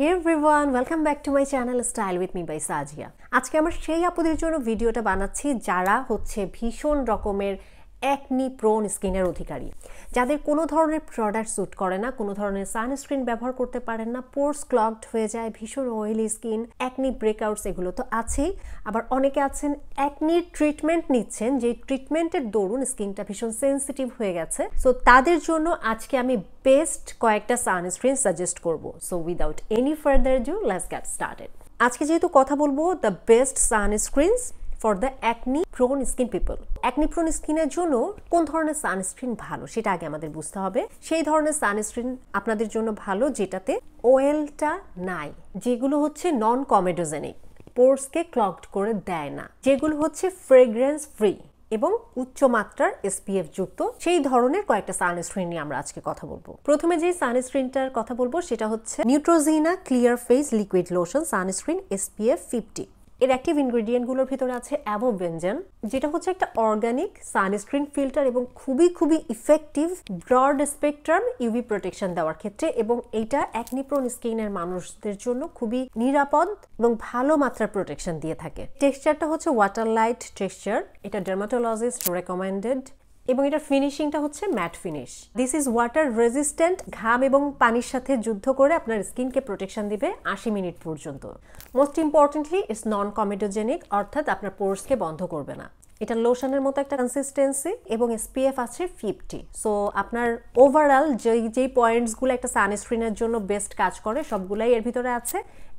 Hey everyone welcome back to my channel style with me by Sajiya আজকে আমার সেই আপুদের জন্য ভিডিওটা বানাচ্ছি যারা হচ্ছে ভীষণ রকমের একনি প্রোন স্কিনের অধিকারী, যাদের কোনো ধরনের প্রোডাক্ট স্যুট করে না, কোনো ধরনের সানস্ক্রিন ব্যবহার করতে পারেন না পোর্স ক্লগড হয়ে যায়, ভীষণ অয়েলি স্কিন একনি ব্রেকআউটস এগুলো তো আছেই। আবার অনেকে আছেন একনির ট্রিটমেন্ট নিচ্ছেন যে ট্রিটমেন্টের দরুন স্কিনটা ভীষণ সেন্সিটিভ হয়ে গেছে। সো তাদের জন্য আজকে আমি বেস্ট কয়েকটা সানস্ক্রিন সাজেস্ট করব। So without any further ado let's get started আজকে যেহেতু কথা বলব the best sunscreens for the acne prone skin people acne prone স্কিনের জন্য কোন ধরনের সানস্ক্রিন ভালো, সেটা আগে আমাদের বুঝতে হবে। সেই ধরনের সানস্ক্রিন আপনাদের জন্য ভালো যেটাতে ওয়েলটা নাই, যেগুলো হচ্ছে নন কমেডোজেনিক পোর্সকে ক্লগড করে দেয় না, যেগুলো হচ্ছে ফ্রেগ্রেন্স ফ্রি এবং উচ্চমাত্রার এসপিএফ যুক্ত। সেই ধরনের কয়েকটা সানস্ক্রিন নিয়ে আমরা আজকে কথা বলব। প্রথমে যে সানস্ক্রিনটার কথা বলব, সেটা হচ্ছে Neutrogena clear face liquid lotion sunscreen SPF fifty এর অ্যাক্টিভ ইনগ্রেডিয়েন্টগুলোর ভিতরে আছে অ্যাভোবেঞ্জন যেটা হচ্ছে একটা অর্গানিক সানস্ক্রিন ফিল্টার এবং খুবই খুবই effective broad spectrum UV protection দেওয়ার ক্ষেত্রে এবং এইটা অ্যাকনিপ্রোন স্কিনের মানুষদের জন্য খুবই নিরাপদ এবং ভালো মাত্রার প্রোটেকশন দিয়ে থাকে। টেক্সচারটা হচ্ছে ওয়াটার লাইট টেক্সচার এটা ডার্মাটোলজিস্ট রেকমেন্ডেড এবং এটার ফিনিশিংটা হচ্ছে matte finish this is water resistant ঘাম এবং পানির সাথে যুদ্ধ করে আপনার স্কিনকে প্রোটেকশন দিবে আশি মিনিট পর্যন্ত। Most importantly it's non comedogenic অর্থাৎ আপনার পোর্সকে বন্ধ করবে না। এটা লোশনের মতো একটা কনসিস্টেন্সি এবং এসপিএফ আছে ফিফটি সো আপনার ওভারঅল যেই যেই পয়েন্টসগুলো একটা সানস্ক্রিনের জন্য বেস্ট কাজ করে, সবগুলাই এর ভিতরে আছে।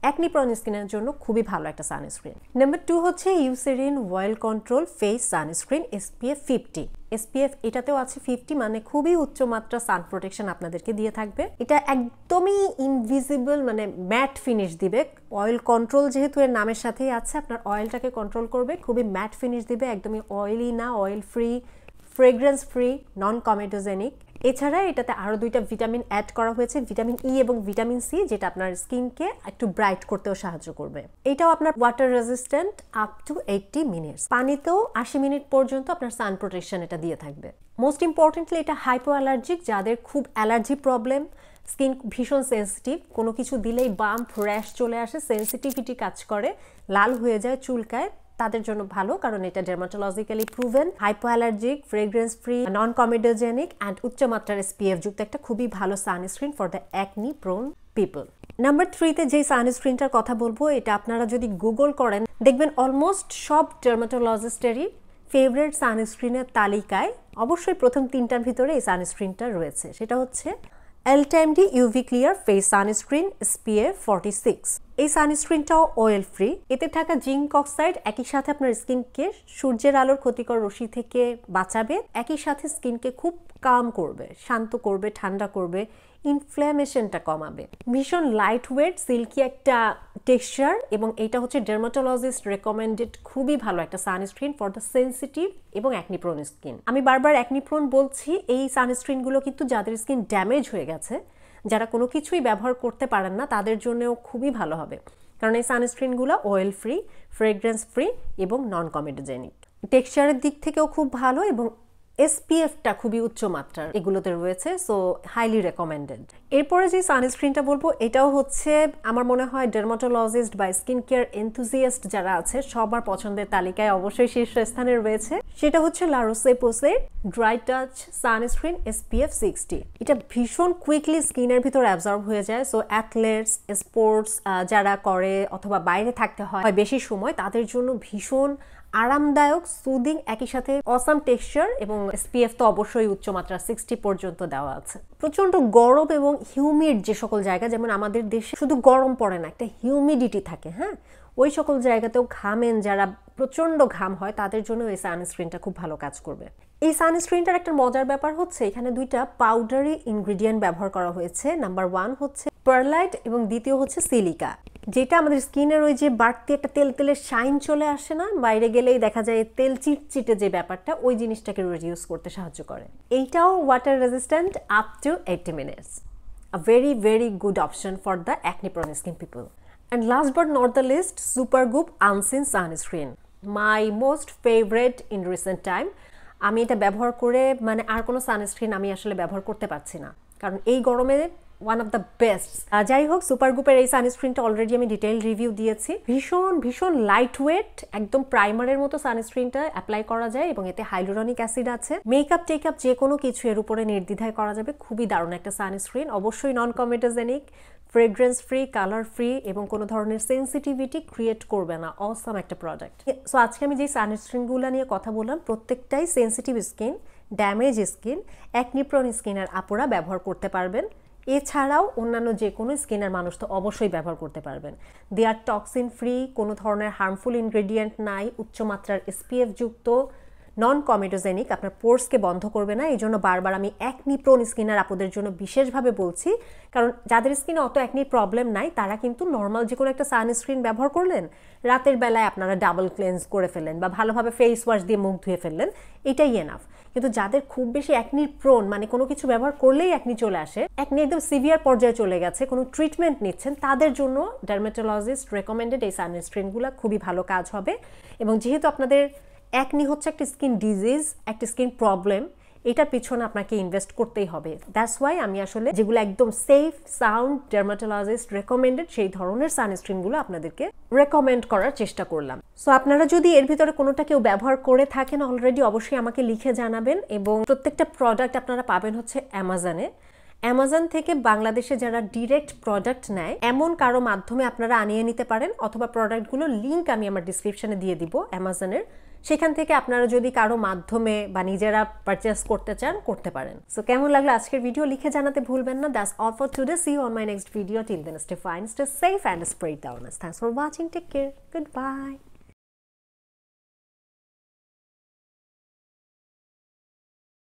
একনি প্রন স্কিনের জন্য খুবই ভালো একটা সানস্ক্রিন নাম্বার টু হচ্ছে Eucerin oil control face sunscreen SPF fifty SPF এটাতেও আছে ফিফটি মানে খুবই উচ্চমাত্রা সান প্রোটেকশন আপনাদেরকে দিয়ে থাকবে। এটা একদমই ইনভিজিবল মানে ম্যাট ফিনিশ দিবে। অয়েল কন্ট্রোল যেহেতু এর নামের সাথেই আছে, আপনার অয়েলটাকে কন্ট্রোল করবে, খুবই ম্যাট ফিনিশ দিবে, একদমই অয়েলি না oil free fragrance free non comedogenic এছাড়া এটাতে আরও দুইটা ভিটামিন অ্যাড করা হয়েছে, ভিটামিন ই এবং ভিটামিন সি যেটা আপনার স্কিনকে একটু ব্রাইট করতেও সাহায্য করবে। এটাও আপনার water resistant up to eighty minutes পানিতেও আশি মিনিট পর্যন্ত আপনার সান প্রোটেকশন এটা দিয়ে থাকবে। মোস্ট ইম্পর্টেন্টলি এটা হাইপো অ্যালার্জিক যাদের খুব অ্যালার্জি প্রবলেম স্কিন ভীষণ সেন্সিটিভ কোনো কিছু দিলেই বাম্প র্যাশ চলে আসে সেন্সিটিভিটি কাজ করে, লাল হয়ে যায়, চুলকায় তাদের জন্য ভালো, কারণ এটা dermatologically proven hypoallergenic fragrance free non comedogenic and উচ্চমাত্রার এসপিএফ যুক্ত একটা খুবই ভালো sunscreen for the acne prone people number থ্রিতে যে সানস্ক্রিনটার কথা বলব, এটা আপনারা যদি গুগল করেন, দেখবেন অলমোস্ট সব ডার্মাটোলজিস্টেরই ফেভারেট সানস্ক্রিনের তালিকায় অবশ্যই প্রথম তিনটার ভিতরে এই সানস্ক্রিনটা রয়েছে। সেটা হচ্ছে EltaMD UV clear face sunscreen SPF forty six এই সানস্ক্রিনটাও অয়েল ফ্রি এতে থাকা জিঙ্ক অক্সাইড একই সাথে আপনার স্কিনকে সূর্যের আলোর ক্ষতিকর রশ্মি থেকে বাঁচাবে। একই সাথে স্কিনকে খুব কাম করবে, শান্ত করবে, ঠান্ডা করবে। ইনফ্ল্যামেশনটা কমাবে। ভীষণ লাইট ওয়েট সিল্কি একটা টেক্সচার এবং এটা হচ্ছে ডের্মাটোলজিস্ট রেকমেন্ডেড খুবই ভালো একটা সানস্ক্রিন ফর দ্য সেন্সিটিভ এবং অ্যাকনিপ্রোন স্কিন আমি বারবার অ্যাকনিপ্রোন বলছি, এই সানস্ক্রিনগুলো কিন্তু যাদের স্কিন ড্যামেজ হয়ে গেছে, যারা কোনো কিছুই ব্যবহার করতে পারেন না, তাদের জন্যও খুবই ভালো হবে। কারণ এই সানস্ক্রিনগুলো অয়েল ফ্রি ফ্রেগ্রেন্স ফ্রি এবং নন কমেডোজেনিক টেক্সচারের দিক থেকেও খুব ভালো এবং এসপিএফটা খুবই উচ্চ মাত্রার, এগুলোতে রয়েছে সো হাইলি রেকমেন্ডেড এরপরে যে সানস্ক্রিনটা বলব, এটাও হচ্ছে আমার মনে হয় ডার্মাটোলজিস্ট বা স্কিন কেয়ার এনথুজিয়াস্ট যারা আছে, সবার পছন্দের তালিকায় অবশ্যই শীর্ষস্থানে রয়েছে। সেটা হচ্ছে La Roche পোসের dry touch sunscreen SPF sixty এটা ভীষণ কুইকলি স্কিনের ভিতর অ্যাবজর্ব হয়ে যায় সো অ্যাথলেটস স্পোর্টস যারা করে অথবা বাইরে থাকতে হয় বেশি সময়, তাদের জন্য ভীষণ আরামদায়ক সুদিং একই সাথে অসাম টেক্সচার এবং এসপিএফ তো অবশ্যই উচ্চমাত্রা সিক্সটি পর্যন্ত দেওয়া আছে। প্রচণ্ড গরম এবং হিউমিড যে সকল জায়গা, যেমন আমাদের দেশে শুধু গরম পড়ে না, একটা হিউমিডিটি থাকে হ্যাঁ? ওই সকল জায়গাতেও ঘামেন যারা প্রচণ্ড ঘাম হয়, তাদের জন্য এই সানস্ক্রিনটা খুব ভালো কাজ করবে। এই সানস্ক্রিনটার একটা মজার ব্যাপার হচ্ছে, এখানে দুইটা পাউডারি ইনগ্রিডিয়েন্ট ব্যবহার করা হয়েছে। নাম্বার ওয়ান হচ্ছে পারলাইট এবং দ্বিতীয় হচ্ছে সিলিকা যেটা আমাদের স্কিনের ওই যে বাড়তি একটা তেল, তেলের শাইন চলে আসে না, বাইরে গেলেই দেখা যায় তেল চিটচিটে যে ব্যাপারটা, ওই জিনিসটাকে রিডিউস করতে সাহায্য করে। এইটাও water resistant up to eighty minutes a very very good option for the acne prone skin people and last but not the least Supergoop unseen sunscreen my most favourite in recent time আমি এটা ব্যবহার করে মানে আর কোনো sunscreen আমি আসলে ব্যবহার করতে পারছি না। কারণ এই গরমে ওয়ান অফ দ্য বেস্ট যাই হোক সুপার গ্রুপের এই সানস্ক্রিনটা অলরেডি আমি ডিটেইল রিভিউ দিয়েছি। ভীষণ ভীষণ লাইট ওয়েট একদম প্রাইমারের মতো সানস্ক্রিনটা অ্যাপ্লাই করা যায় এবং এতে হাইলোরনিক অ্যাসিড আছে। মেকআপ টেকআপ যে কোনো কিছু এর উপরে নির্দ্বিধায় করা যাবে। খুবই দারুণ একটা সানস্ক্রিন অবশ্যই non comedogenic fragrance free colour free এবং কোনো ধরনের সেন্সিটিভিটি ক্রিয়েট করবে না। অসাম একটা প্রোডাক্ট সো আজকে আমি যে সানস্ক্রিনগুলো নিয়ে কথা বললাম, প্রত্যেকটাই sensitive skin damage skin acne prone স্কিনের আপুরা ব্যবহার করতে পারবেন। এছাড়াও অন্যান্য যে কোনো স্কিনের মানুষ তো অবশ্যই ব্যবহার করতে পারবেন। দে আর টক্সিন ফ্রি কোনো ধরনের হার্মফুল ইনগ্রেডিয়েন্ট নাই, উচ্চমাত্রার এসপিএফ যুক্ত নন কমেডোজেনিক আপনার পোর্সকে বন্ধ করবে না এই জন্য বারবার আমি একনি প্রোন স্কিনার আপুদের জন্য বিশেষভাবে বলছি, কারণ যাদের স্কিনে অত একনি প্রবলেম নাই, তারা কিন্তু নর্মাল যে কোনো একটা সানস্ক্রিন ব্যবহার করলেন, রাতের বেলায় আপনারা ডাবল ক্লেন্স করে ফেললেন বা ভালোভাবে ফেস ওয়াশ দিয়ে মুখ ধুয়ে ফেললেন, এটাই এনাফ কিন্তু যাদের খুব বেশি একনির প্রোন মানে কোনো কিছু ব্যবহার করলেই একনি চলে আসে একনি একদম সিভিয়ার পর্যায়ে চলে গেছে, কোনো ট্রিটমেন্ট নিচ্ছেন, তাদের জন্য ডার্মেটোলজিস্ট রেকমেন্ডেড এই সানস্ক্রিনগুলো খুবই ভালো কাজ হবে এবং যেহেতু আপনাদের একনি হচ্ছে একটা স্কিন ডিজিজ একটা স্কিন প্রবলেম এটার পিছনে আপনাকে ইনভেস্ট করতেই হবে। দ্যাটস ওয়াই আমি আসলে যেগুলো একদম সেফ সাউন্ড ডার্মাটোলজিস্ট রেকমেন্ডেড সেই ধরনের সানস্ক্রিনগুলো আপনাদেরকে রেকমেন্ড করার চেষ্টা করলাম। সো আপনারা যদি এর ভিতরে কোনোটা কেউ ব্যবহার করে থাকেন অলরেডি অবশ্যই আমাকে লিখে জানাবেন এবং প্রত্যেকটা প্রোডাক্ট আপনারা পাবেন হচ্ছে অ্যামাজনে অ্যামাজন থেকে বাংলাদেশে যারা ডিরেক্ট প্রোডাক্ট নেয়, এমন কারও মাধ্যমে আপনারা আনিয়ে নিতে পারেন, অথবা প্রোডাক্টগুলোর লিঙ্ক আমি আমার ডিসক্রিপশনে দিয়ে দিব অ্যামাজনের সেখান থেকে আপনারা যদি কারও মাধ্যমে বা নিজেরা পারচেস করতে চান, করতে পারেন। সো কেমন লাগল আজকের ভিডিও লিখে জানাতে ভুলবেন না। That's all for today see on my next video till then stay fine stay safe and spread down thanks for watching take care goodbye